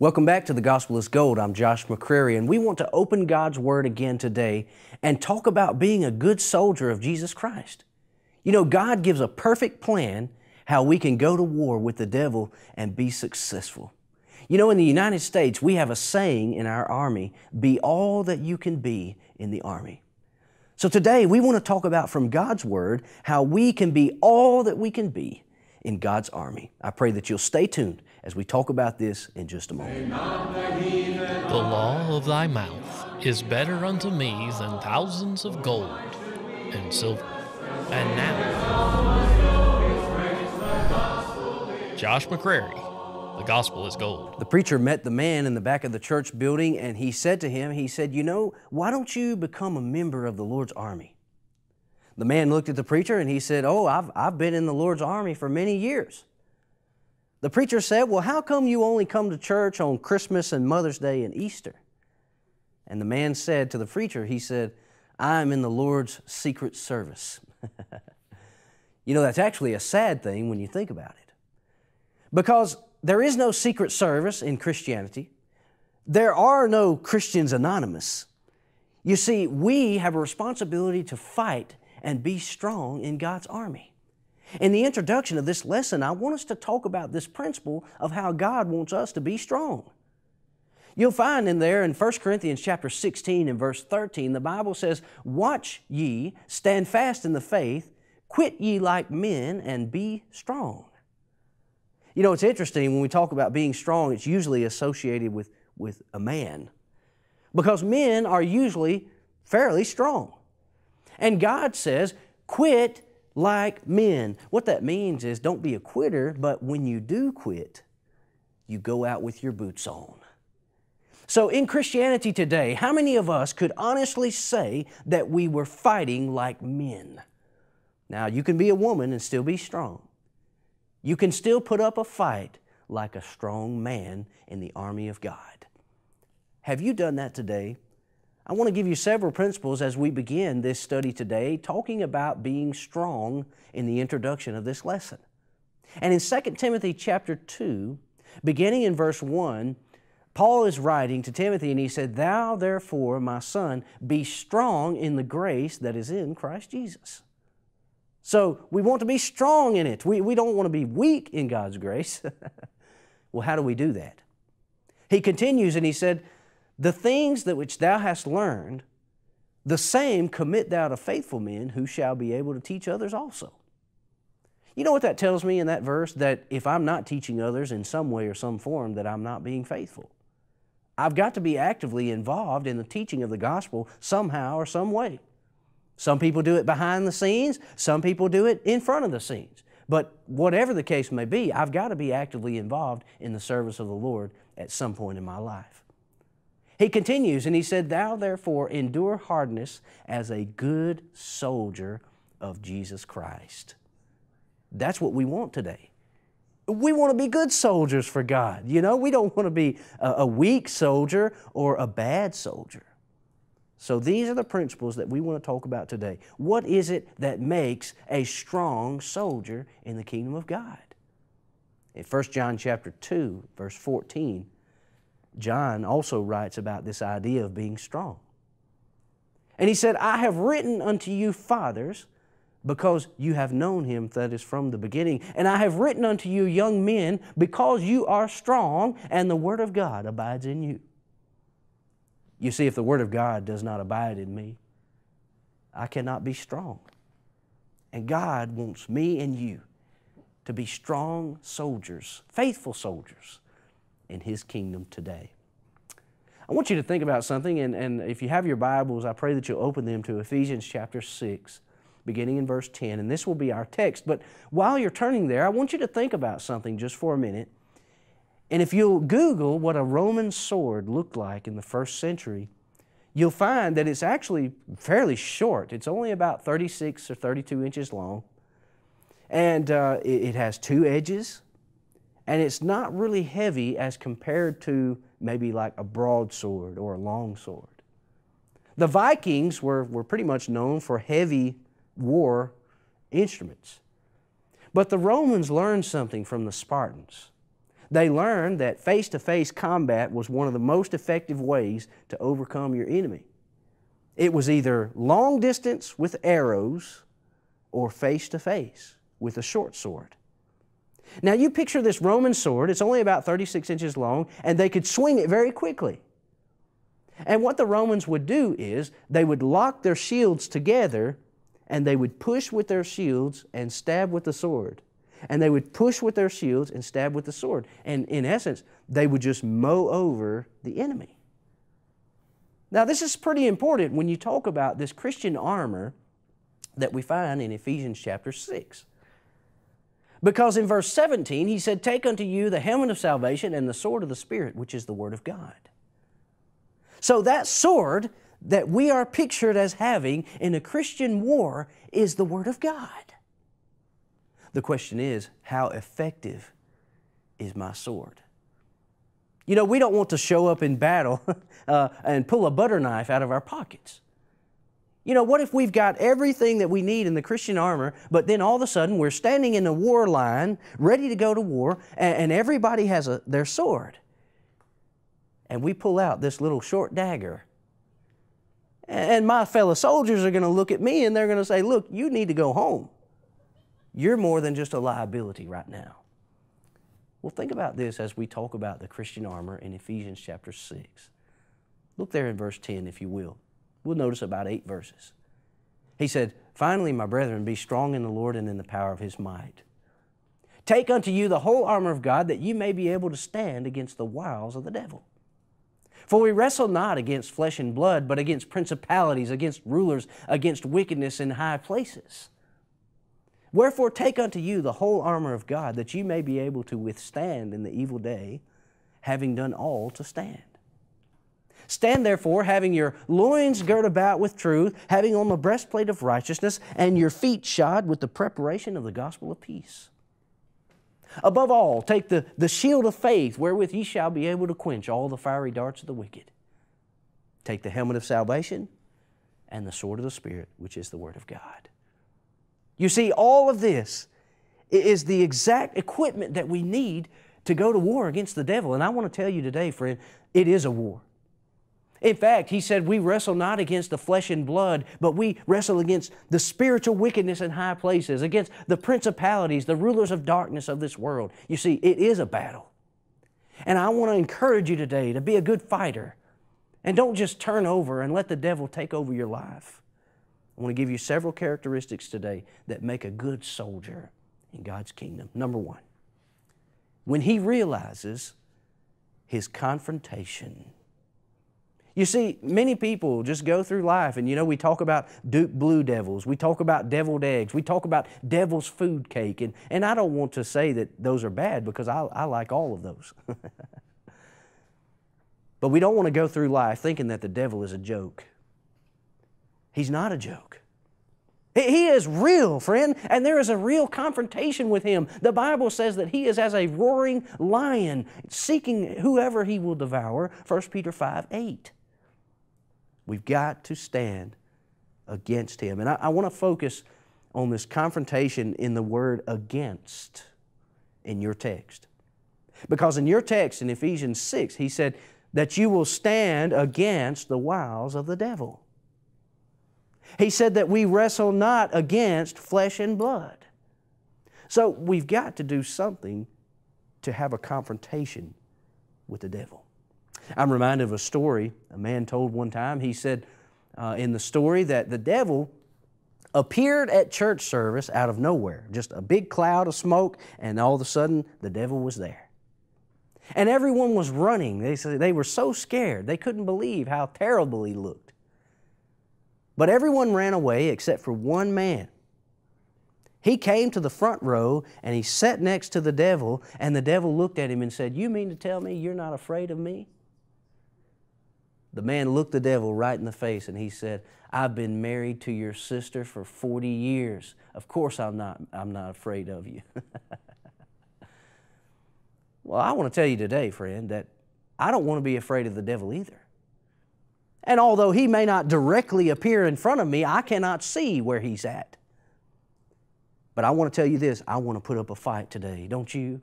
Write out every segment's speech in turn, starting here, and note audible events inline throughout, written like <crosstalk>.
Welcome back to The Gospel is Gold. I'm Josh McCrary, and we want to open God's Word again today and talk about being a good soldier of Jesus Christ. You know, God gives a perfect plan how we can go to war with the devil and be successful. You know, in the United States, we have a saying in our army be all that you can be in the army. So today, we want to talk about from God's Word how we can be all that we can be in God's army. I pray that you'll stay tuned as we talk about this in just a moment. The law of thy mouth is better unto me than thousands of gold and silver. And now, Josh McCrary, the gospel is gold. The preacher met the man in the back of the church building and he said to him, he said, "You know, why don't you become a member of the Lord's army?" The man looked at the preacher and he said, "Oh, I've I've been in the Lord's army for many years." The preacher said, Well, how come you only come to church on Christmas and Mother's Day and Easter? And the man said to the preacher, He said, I'm in the Lord's secret service. <laughs> you know, that's actually a sad thing when you think about it. Because there is no secret service in Christianity, there are no Christians Anonymous. You see, we have a responsibility to fight and be strong in God's army. In the introduction of this lesson, I want us to talk about this principle of how God wants us to be strong. You'll find in there in 1 Corinthians chapter 16 and verse 13, the Bible says, Watch ye, stand fast in the faith, quit ye like men, and be strong. You know, it's interesting when we talk about being strong, it's usually associated with, with a man. Because men are usually fairly strong. And God says, Quit like men. What that means is don't be a quitter, but when you do quit, you go out with your boots on. So, in Christianity today, how many of us could honestly say that we were fighting like men? Now, you can be a woman and still be strong. You can still put up a fight like a strong man in the army of God. Have you done that today? I want to give you several principles as we begin this study today, talking about being strong in the introduction of this lesson. And in 2 Timothy chapter 2, beginning in verse 1, Paul is writing to Timothy and he said, Thou therefore, my son, be strong in the grace that is in Christ Jesus. So we want to be strong in it. We, we don't want to be weak in God's grace. <laughs> well, how do we do that? He continues and he said, the things that which thou hast learned, the same commit thou to faithful men who shall be able to teach others also. You know what that tells me in that verse? That if I'm not teaching others in some way or some form, that I'm not being faithful. I've got to be actively involved in the teaching of the gospel somehow or some way. Some people do it behind the scenes, some people do it in front of the scenes. But whatever the case may be, I've got to be actively involved in the service of the Lord at some point in my life. He continues and he said, Thou therefore endure hardness as a good soldier of Jesus Christ. That's what we want today. We want to be good soldiers for God. You know, we don't want to be a, weak soldier or a bad soldier. So these are the principles that we want to talk about today. What is it that makes a strong soldier in the kingdom of God? In 1 John chapter 2, verse 14, John also writes about this idea of being strong. And he said, I have written unto you, fathers, because you have known him that is from the beginning. And I have written unto you, young men, because you are strong, and the word of God abides in you. You see, if the word of God does not abide in me, I cannot be strong. And God wants me and you to be strong soldiers, faithful soldiers in His kingdom today. I want you to think about something, and, and if you have your Bibles, I pray that you'll open them to Ephesians chapter 6, beginning in verse 10, and this will be our text. But while you're turning there, I want you to think about something just for a minute. And if you'll Google what a Roman sword looked like in the first century, you'll find that it's actually fairly short. It's only about 36 or 32 inches long. And uh, it, it has two edges, and it's not really heavy as compared to maybe like a broadsword or a long sword. The Vikings were, were pretty much known for heavy war instruments. But the Romans learned something from the Spartans. they learned that face to face combat was one of the most effective ways to overcome your enemy. It was either long distance with arrows or face to face with a short sword. Now, you picture this Roman sword, it's only about 36 inches long, and they could swing it very quickly. And what the Romans would do is they would lock their shields together and they would push with their shields and stab with the sword. And they would push with their shields and stab with the sword. And in essence, they would just mow over the enemy. Now, this is pretty important when you talk about this Christian armor that we find in Ephesians chapter 6. Because in verse 17, he said, Take unto you the helmet of salvation and the sword of the Spirit, which is the Word of God. So that sword that we are pictured as having in a Christian war is the Word of God. The question is, how effective is my sword? You know, we don't want to show up in battle <laughs> uh, and pull a butter knife out of our pockets. You know, what if we've got everything that we need in the Christian armor, but then all of a sudden we're standing in a war line, ready to go to war, and, and everybody has a, their sword? And we pull out this little short dagger. And my fellow soldiers are going to look at me and they're going to say, Look, you need to go home. You're more than just a liability right now. Well, think about this as we talk about the Christian armor in Ephesians chapter 6. Look there in verse 10, if you will. We'll notice about eight verses. He said, Finally, my brethren, be strong in the Lord and in the power of his might. Take unto you the whole armor of God that you may be able to stand against the wiles of the devil. For we wrestle not against flesh and blood, but against principalities, against rulers, against wickedness in high places. Wherefore, take unto you the whole armor of God, that you may be able to withstand in the evil day, having done all to stand. Stand therefore, having your loins girt about with truth, having on the breastplate of righteousness, and your feet shod with the preparation of the gospel of peace. Above all, take the, the shield of faith, wherewith ye shall be able to quench all the fiery darts of the wicked. Take the helmet of salvation and the sword of the Spirit, which is the Word of God. You see, all of this is the exact equipment that we need to go to war against the devil. And I want to tell you today, friend, it is a war. In fact, he said, We wrestle not against the flesh and blood, but we wrestle against the spiritual wickedness in high places, against the principalities, the rulers of darkness of this world. You see, it is a battle. And I want to encourage you today to be a good fighter. And don't just turn over and let the devil take over your life. I want to give you several characteristics today that make a good soldier in God's kingdom. Number one, when he realizes his confrontation you see, many people just go through life, and you know, we talk about Duke Blue Devils, we talk about deviled eggs, we talk about devil's food cake, and, and I don't want to say that those are bad because I, I like all of those. <laughs> but we don't want to go through life thinking that the devil is a joke. He's not a joke. He is real, friend, and there is a real confrontation with him. The Bible says that he is as a roaring lion, seeking whoever he will devour. 1 Peter 5 8. We've got to stand against him. And I, I want to focus on this confrontation in the word against in your text. Because in your text in Ephesians 6, he said that you will stand against the wiles of the devil. He said that we wrestle not against flesh and blood. So we've got to do something to have a confrontation with the devil. I'm reminded of a story a man told one time. He said uh, in the story that the devil appeared at church service out of nowhere, just a big cloud of smoke, and all of a sudden the devil was there. And everyone was running. They, they were so scared. They couldn't believe how terrible he looked. But everyone ran away except for one man. He came to the front row and he sat next to the devil, and the devil looked at him and said, You mean to tell me you're not afraid of me? The man looked the devil right in the face and he said, I've been married to your sister for 40 years. Of course I'm not, I'm not afraid of you. <laughs> well, I want to tell you today, friend, that I don't want to be afraid of the devil either. And although he may not directly appear in front of me, I cannot see where he's at. But I want to tell you this I want to put up a fight today, don't you?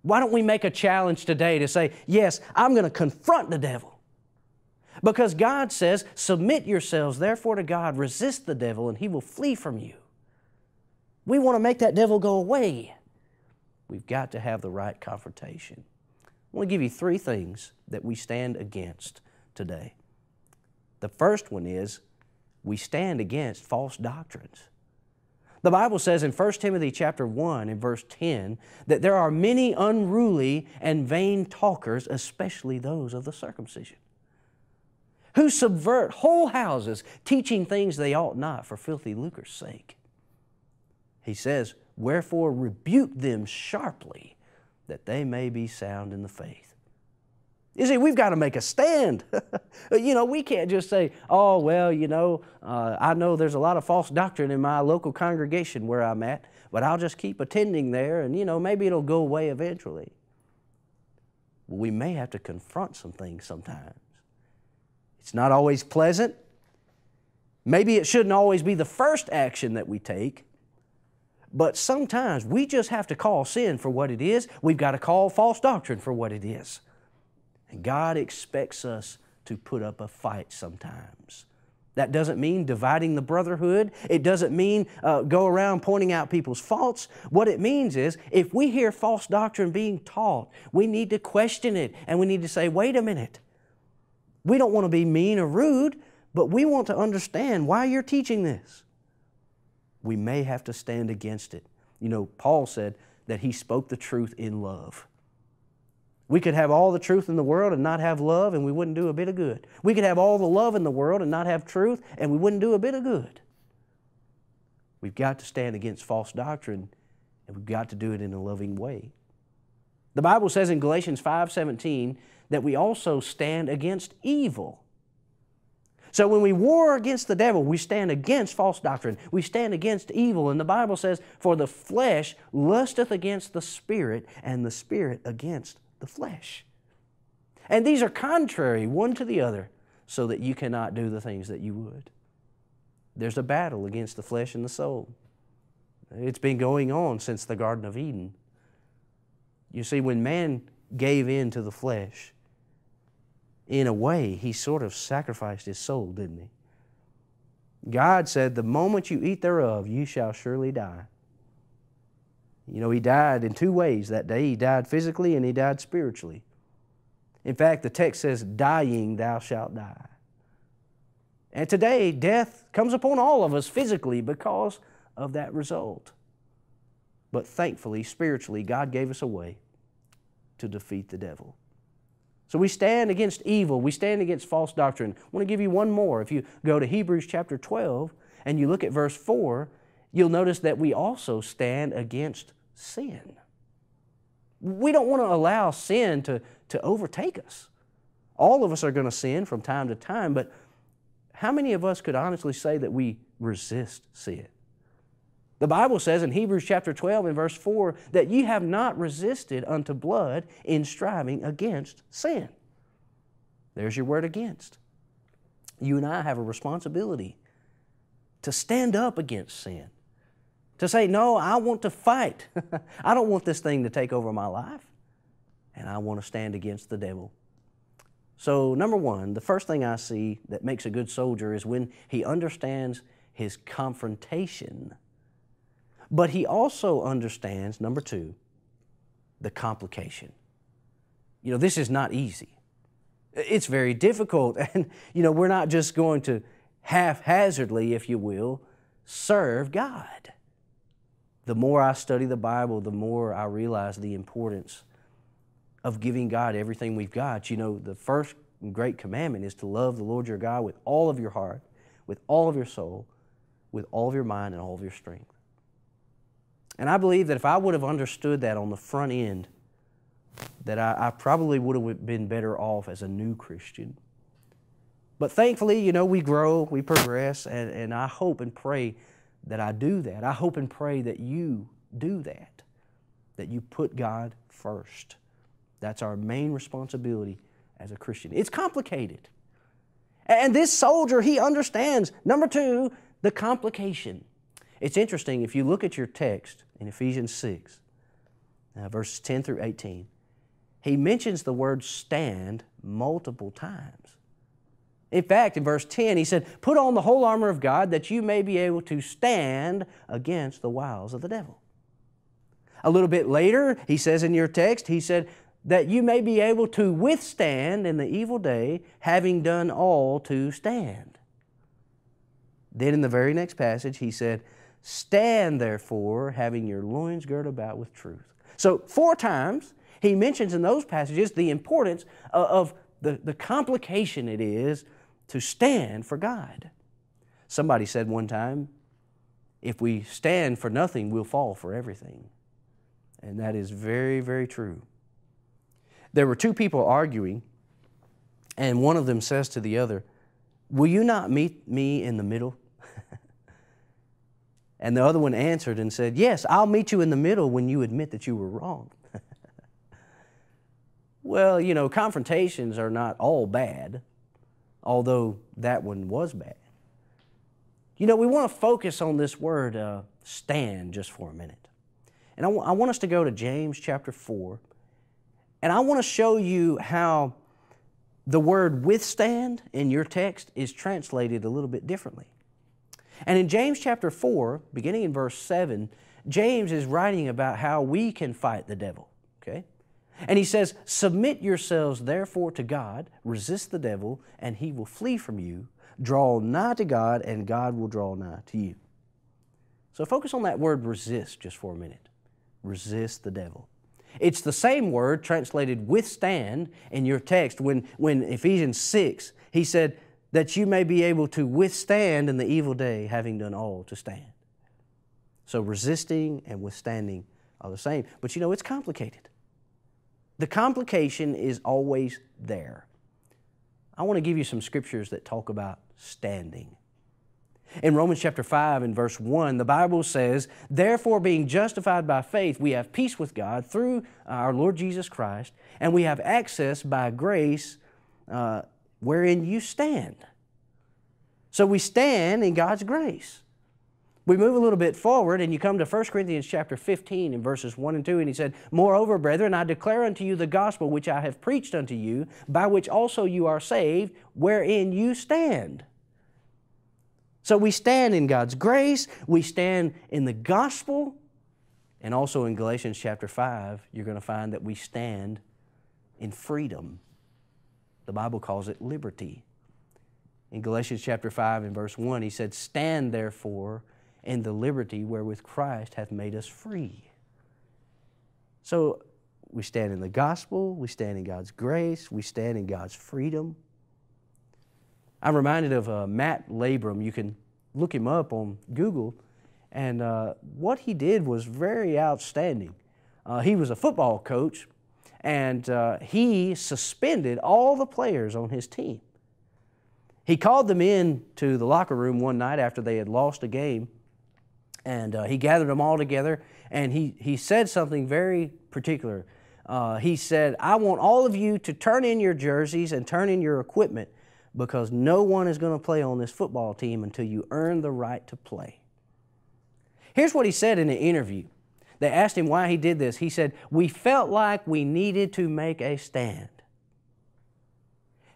Why don't we make a challenge today to say, yes, I'm going to confront the devil? Because God says, submit yourselves therefore to God, resist the devil, and he will flee from you. We want to make that devil go away. We've got to have the right confrontation. I want to give you three things that we stand against today. The first one is we stand against false doctrines. The Bible says in 1 Timothy chapter 1 and verse 10 that there are many unruly and vain talkers, especially those of the circumcision, who subvert whole houses, teaching things they ought not for filthy lucre's sake. He says, Wherefore rebuke them sharply, that they may be sound in the faith. You see, we've got to make a stand. <laughs> you know, we can't just say, oh, well, you know, uh, I know there's a lot of false doctrine in my local congregation where I'm at, but I'll just keep attending there and, you know, maybe it'll go away eventually. We may have to confront some things sometimes. It's not always pleasant. Maybe it shouldn't always be the first action that we take, but sometimes we just have to call sin for what it is. We've got to call false doctrine for what it is. And God expects us to put up a fight sometimes. That doesn't mean dividing the brotherhood. It doesn't mean uh, go around pointing out people's faults. What it means is if we hear false doctrine being taught, we need to question it and we need to say, wait a minute. We don't want to be mean or rude, but we want to understand why you're teaching this. We may have to stand against it. You know, Paul said that he spoke the truth in love. We could have all the truth in the world and not have love, and we wouldn't do a bit of good. We could have all the love in the world and not have truth, and we wouldn't do a bit of good. We've got to stand against false doctrine, and we've got to do it in a loving way. The Bible says in Galatians 5:17 that we also stand against evil. So when we war against the devil, we stand against false doctrine. We stand against evil. And the Bible says, For the flesh lusteth against the spirit, and the spirit against the flesh. And these are contrary one to the other, so that you cannot do the things that you would. There's a battle against the flesh and the soul. It's been going on since the Garden of Eden. You see, when man gave in to the flesh, in a way, he sort of sacrificed his soul, didn't he? God said, The moment you eat thereof, you shall surely die. You know, he died in two ways that day. He died physically and he died spiritually. In fact, the text says, Dying, thou shalt die. And today, death comes upon all of us physically because of that result. But thankfully, spiritually, God gave us a way to defeat the devil. So we stand against evil, we stand against false doctrine. I want to give you one more. If you go to Hebrews chapter 12 and you look at verse 4, you'll notice that we also stand against sin. We don't want to allow sin to, to overtake us. All of us are going to sin from time to time, but how many of us could honestly say that we resist sin? The Bible says in Hebrews chapter 12 and verse 4 that ye have not resisted unto blood in striving against sin. There's your word against. You and I have a responsibility to stand up against sin. To say, no, I want to fight. <laughs> I don't want this thing to take over my life. And I want to stand against the devil. So, number one, the first thing I see that makes a good soldier is when he understands his confrontation. But he also understands, number two, the complication. You know, this is not easy. It's very difficult. <laughs> And, you know, we're not just going to haphazardly, if you will, serve God the more I study the Bible, the more I realize the importance of giving God everything we've got. You know, the first great commandment is to love the Lord your God with all of your heart, with all of your soul, with all of your mind, and all of your strength. And I believe that if I would have understood that on the front end, that I, I probably would have been better off as a new Christian. But thankfully, you know, we grow, we progress, and, and I hope and pray that I do that. I hope and pray that you do that, that you put God first. That's our main responsibility as a Christian. It's complicated. And this soldier, he understands, number two, the complication. It's interesting, if you look at your text in Ephesians 6, uh, verses 10 through 18, he mentions the word stand multiple times. In fact, in verse 10, he said, Put on the whole armor of God that you may be able to stand against the wiles of the devil. A little bit later, he says in your text, he said, that you may be able to withstand in the evil day, having done all to stand. Then in the very next passage, he said, Stand therefore, having your loins girt about with truth. So, four times he mentions in those passages the importance of the, the complication it is to stand for God. Somebody said one time, if we stand for nothing, we'll fall for everything. And that is very, very true. There were two people arguing, and one of them says to the other, Will you not meet me in the middle? And the other one answered and said, Yes, I'll meet you in the middle when you admit that you were wrong. <laughs> well, you know, confrontations are not all bad, although that one was bad. You know, we want to focus on this word uh, stand just for a minute. And I, want us to go to James chapter 4 and I want to show you how the word withstand in your text is translated a little bit differently. And in James chapter 4, beginning in verse 7, James is writing about how we can fight the devil. Okay? And he says, Submit yourselves therefore to God, resist the devil, and he will flee from you. Draw nigh to God, and God will draw nigh to you. So focus on that word resist just for a minute. Resist the devil. It's the same word translated withstand in your text when, when Ephesians 6, he said, that you may be able to withstand in the evil day, having done all to stand. So resisting and withstanding are the same. But you know, it's complicated. The complication is always there. I want to give you some scriptures that talk about standing. In Romans chapter 5 and verse 1, the Bible says, Therefore, being justified by faith, we have peace with God through our Lord Jesus Christ, and we have access by grace uh, wherein you stand. So we stand in God's grace. We move a little bit forward and you come to 1 Corinthians chapter 15 in verses 1 and 2, and he said, Moreover, brethren, I declare unto you the gospel which I have preached unto you, by which also you are saved, wherein you stand so we stand in God's grace, we stand in the gospel, and also in Galatians chapter 5, you're going to find that we stand in freedom. The Bible calls it liberty. In Galatians chapter 5 and verse 1, he said, Stand therefore in the liberty wherewith Christ hath made us free. So we stand in the gospel, we stand in God's grace, we stand in God's freedom. I'm reminded of uh, Matt Labrum. You can look him up on Google. And uh, what he did was very outstanding. Uh, he was a football coach, and uh, he suspended all the players on his team. He called them in to the locker room one night after they had lost a game, and uh, he gathered them all together, and he, he said something very particular. Uh, he said, I want all of you to turn in your jerseys and turn in your equipment because no one is going to play on this football team until you earn the right to play. Here's what he said in an interview. They asked him why he did this. He said, We felt like we needed to make a stand.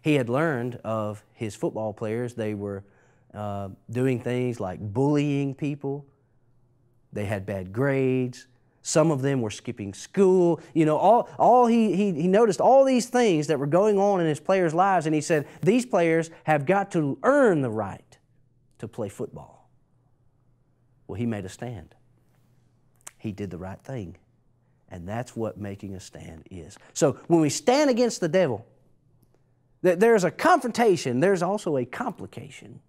He had learned of his football players, they were uh, doing things like bullying people, they had bad grades, some of them were skipping school. You know, all, all he, he, he noticed all these things that were going on in his players' lives, and he said, These players have got to earn the right to play football. Well, he made a stand. He did the right thing. And that's what making a stand is. So when we stand against the devil, there's a confrontation, there's also a complication.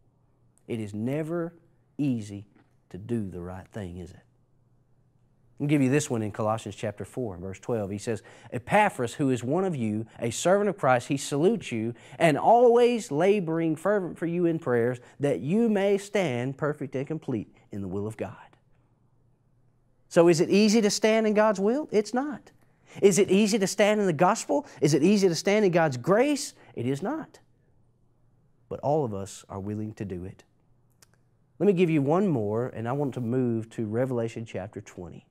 It is never easy to do the right thing, is it? I'll give you this one in Colossians chapter 4, verse 12. He says, Epaphras, who is one of you, a servant of Christ, he salutes you, and always laboring fervent for you in prayers, that you may stand perfect and complete in the will of God. So, is it easy to stand in God's will? It's not. Is it easy to stand in the gospel? Is it easy to stand in God's grace? It is not. But all of us are willing to do it. Let me give you one more, and I want to move to Revelation chapter 20.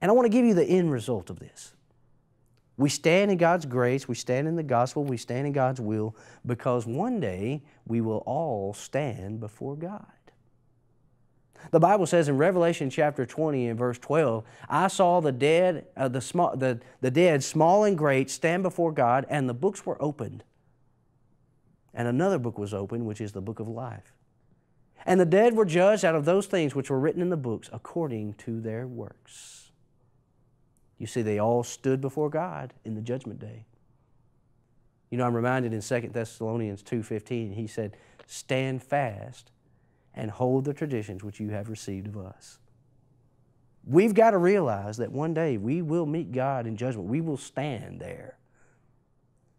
And I want to give you the end result of this. We stand in God's grace, we stand in the gospel, we stand in God's will because one day we will all stand before God. The Bible says in Revelation chapter 20 and verse 12, I saw the dead, uh, the, small, the, the dead, small and great, stand before God, and the books were opened. And another book was opened, which is the book of life. And the dead were judged out of those things which were written in the books according to their works. You see, they all stood before God in the judgment day. You know, I'm reminded in 2 Thessalonians 2.15, he said, Stand fast and hold the traditions which you have received of us. We've got to realize that one day we will meet God in judgment. We will stand there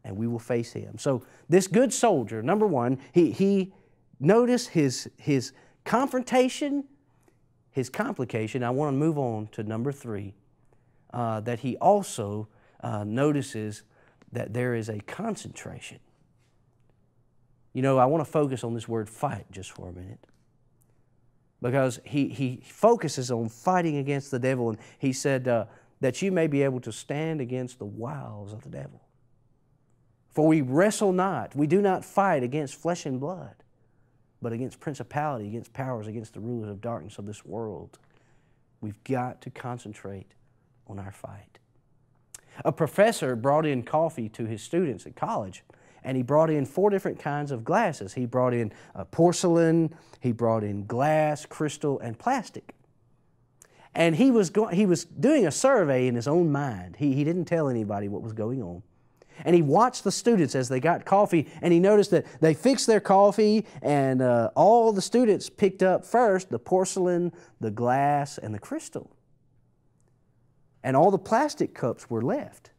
and we will face Him. So, this good soldier, number one, he, he notice his, his confrontation, his complication. I want to move on to number three uh, that he also uh, notices that there is a concentration. You know, I want to focus on this word fight just for a minute. Because he, he focuses on fighting against the devil, and he said uh, that you may be able to stand against the wiles of the devil. For we wrestle not, we do not fight against flesh and blood, but against principality, against powers, against the rulers of darkness of this world. We've got to concentrate on our fight. A professor brought in coffee to his students at college, and he brought in four different kinds of glasses. He brought in uh, porcelain, he brought in glass, crystal, and plastic. And he was, go- he was doing a survey in his own mind. He, he didn't tell anybody what was going on. And he watched the students as they got coffee, and he noticed that they fixed their coffee, and uh, all the students picked up first the porcelain, the glass, and the crystal and all the plastic cups were left.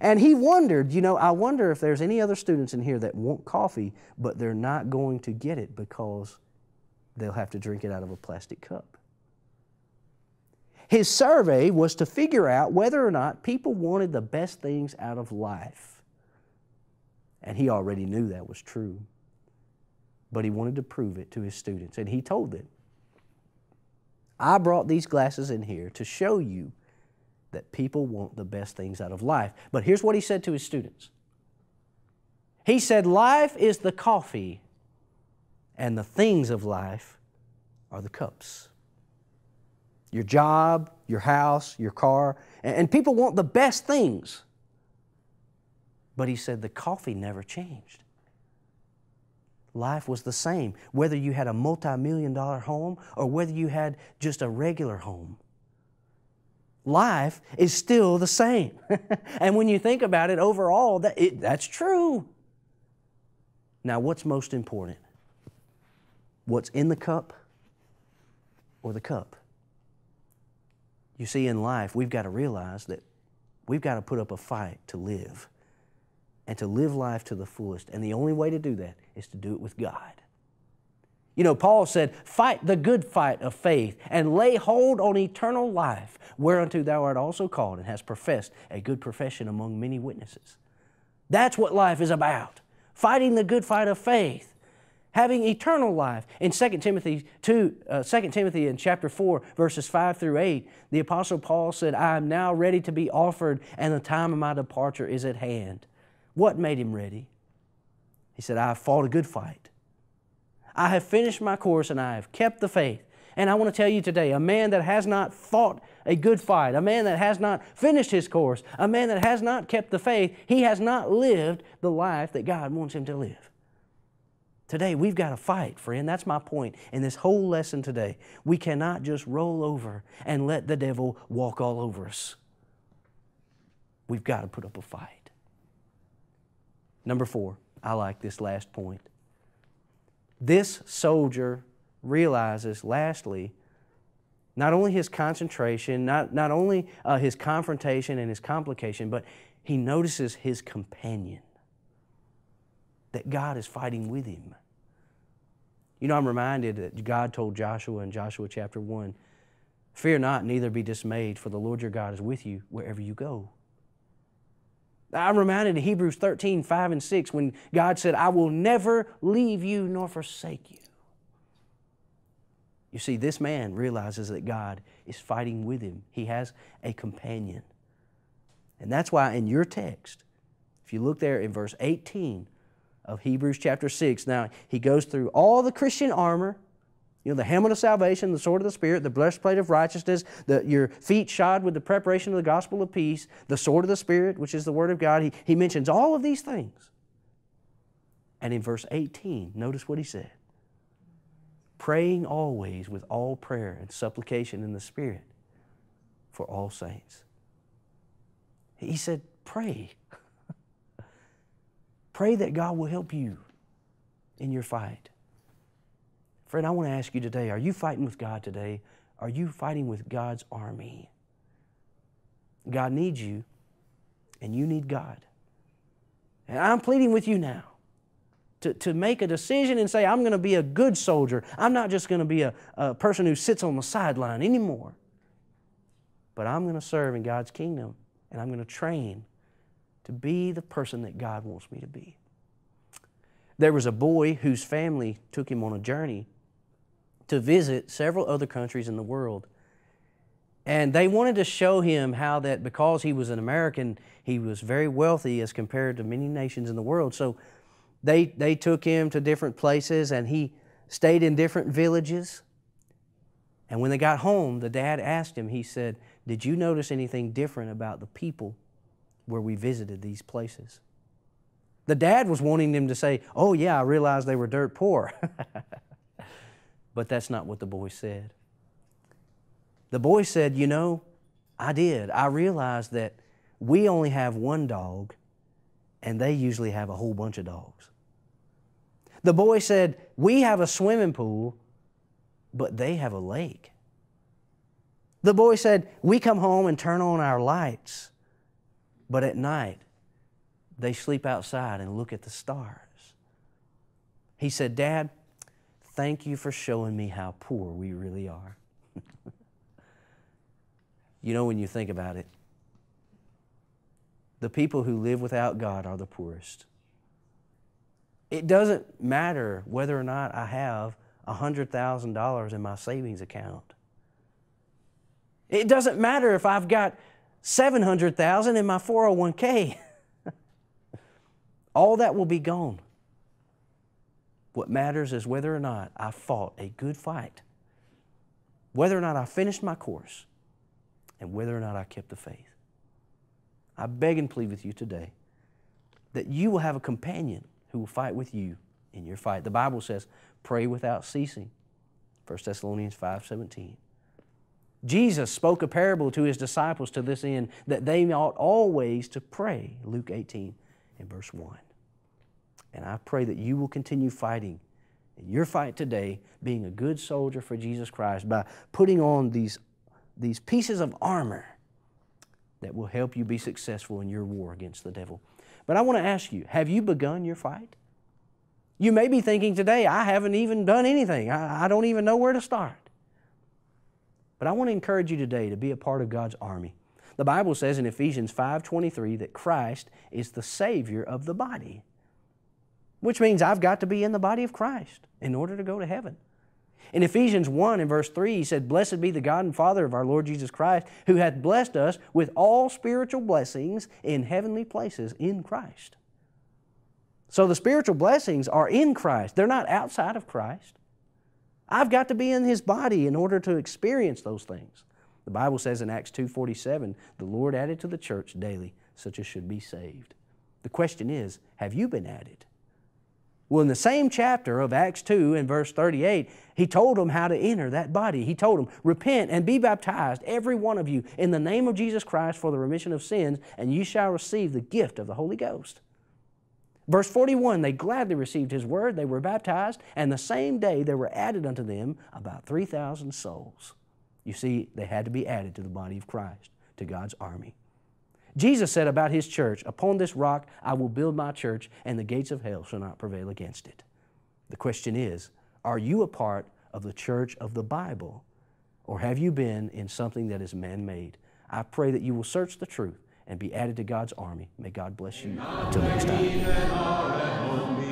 And he wondered, you know, I wonder if there's any other students in here that want coffee, but they're not going to get it because they'll have to drink it out of a plastic cup. His survey was to figure out whether or not people wanted the best things out of life. And he already knew that was true. But he wanted to prove it to his students. And he told them, I brought these glasses in here to show you that people want the best things out of life. But here's what he said to his students He said, Life is the coffee, and the things of life are the cups. Your job, your house, your car, and people want the best things. But he said the coffee never changed life was the same, whether you had a multi million dollar home or whether you had just a regular home. Life is still the same. <laughs> and when you think about it overall, that, it, that's true. Now, what's most important? What's in the cup or the cup? You see, in life, we've got to realize that we've got to put up a fight to live and to live life to the fullest. And the only way to do that is to do it with God. You know, Paul said, Fight the good fight of faith and lay hold on eternal life, whereunto thou art also called and hast professed a good profession among many witnesses. That's what life is about fighting the good fight of faith, having eternal life. In 2 Timothy 2, uh, 2 Timothy in chapter 4, verses 5 through 8, the Apostle Paul said, I am now ready to be offered, and the time of my departure is at hand. What made him ready? He said, I have fought a good fight. I have finished my course and I have kept the faith. And I want to tell you today a man that has not fought a good fight, a man that has not finished his course, a man that has not kept the faith, he has not lived the life that God wants him to live. Today, we've got to fight, friend. That's my point in this whole lesson today. We cannot just roll over and let the devil walk all over us. We've got to put up a fight. Number four, I like this last point. This soldier realizes, lastly, not only his concentration, not, not only uh, his confrontation and his complication, but he notices his companion, that God is fighting with him. You know, I'm reminded that God told Joshua in Joshua chapter 1 Fear not, neither be dismayed, for the Lord your God is with you wherever you go. I'm reminded of Hebrews 13, 5 and 6, when God said, I will never leave you nor forsake you. You see, this man realizes that God is fighting with him. He has a companion. And that's why in your text, if you look there in verse 18 of Hebrews chapter 6, now he goes through all the Christian armor, you know, the helmet of salvation, the sword of the Spirit, the breastplate of righteousness, the, your feet shod with the preparation of the gospel of peace, the sword of the Spirit, which is the Word of God. He, he mentions all of these things. And in verse 18, notice what he said praying always with all prayer and supplication in the Spirit for all saints. He said, Pray. <laughs> Pray that God will help you in your fight. Friend, I want to ask you today are you fighting with God today? Are you fighting with God's army? God needs you, and you need God. And I'm pleading with you now to, to make a decision and say, I'm going to be a good soldier. I'm not just going to be a, a person who sits on the sideline anymore. But I'm going to serve in God's kingdom and I'm going to train to be the person that God wants me to be. There was a boy whose family took him on a journey to visit several other countries in the world. And they wanted to show him how that because he was an American, he was very wealthy as compared to many nations in the world. So they, they took him to different places and he stayed in different villages. And when they got home, the dad asked him, he said, Did you notice anything different about the people where we visited these places? The dad was wanting them to say, Oh, yeah, I realized they were dirt poor. <laughs> but that's not what the boy said. The boy said, You know, I did. I realized that we only have one dog, and they usually have a whole bunch of dogs. The boy said, We have a swimming pool, but they have a lake. The boy said, We come home and turn on our lights, but at night they sleep outside and look at the stars. He said, Dad, thank you for showing me how poor we really are. <laughs> you know, when you think about it, the people who live without God are the poorest. It doesn't matter whether or not I have $100,000 in my savings account. It doesn't matter if I've got 700,000 in my 401k. <laughs> All that will be gone. What matters is whether or not I fought a good fight, whether or not I finished my course, and whether or not I kept the faith. I beg and plead with you today that you will have a companion who will fight with you in your fight. The Bible says, pray without ceasing. 1 Thessalonians 5:17. Jesus spoke a parable to his disciples to this end that they ought always to pray. Luke 18 and verse 1. And I pray that you will continue fighting in your fight today, being a good soldier for Jesus Christ by putting on these, these pieces of armor that will help you be successful in your war against the devil. But I want to ask you have you begun your fight? You may be thinking today, I haven't even done anything. I, I don't even know where to start. But I want to encourage you today to be a part of God's army. The Bible says in Ephesians 5:23 that Christ is the savior of the body. Which means I've got to be in the body of Christ in order to go to heaven. In Ephesians 1 and verse 3, he said, Blessed be the God and Father of our Lord Jesus Christ, who hath blessed us with all spiritual blessings in heavenly places in Christ. So the spiritual blessings are in Christ, they're not outside of Christ. I've got to be in His body in order to experience those things. The Bible says in Acts 2:47, the Lord added to the church daily such as should be saved. The question is, have you been added? Well, in the same chapter of Acts 2 and verse 38, he told them how to enter that body. He told them, Repent and be baptized, every one of you, in the name of Jesus Christ for the remission of sins, and you shall receive the gift of the Holy Ghost. Verse 41 They gladly received his word, they were baptized, and the same day there were added unto them about 3,000 souls. You see, they had to be added to the body of Christ, to God's army. Jesus said about his church, Upon this rock I will build my church, and the gates of hell shall not prevail against it. The question is, are you a part of the church of the Bible, or have you been in something that is man made? I pray that you will search the truth and be added to God's army. May God bless you. Until next time.